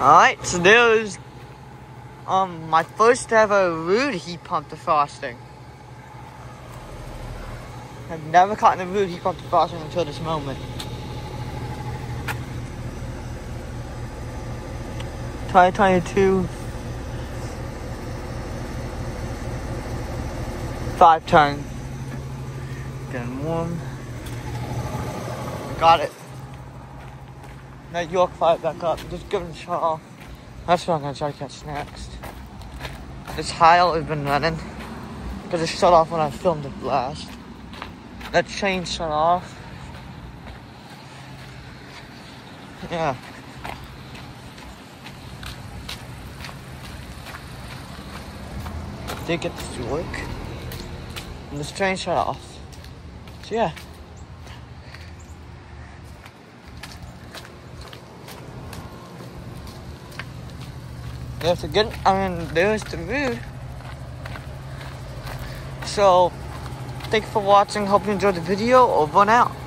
Alright, so there's um my first ever Ruud heat pump defrosting. I've never caught in a Ruud heat pump defrosting until this moment. Twenty twenty two five ton. Getting warm. Got it. That York fired back up. Just give it a shot off. That's what I'm gonna try to catch next. This has been running. Because it shut off when I filmed it last. That Trane shut off. Yeah. Did get to work. And this Trane shut off. So yeah. There's a good, I mean, there's the mood. So, thank you for watching. Hope you enjoyed the video. Over and out.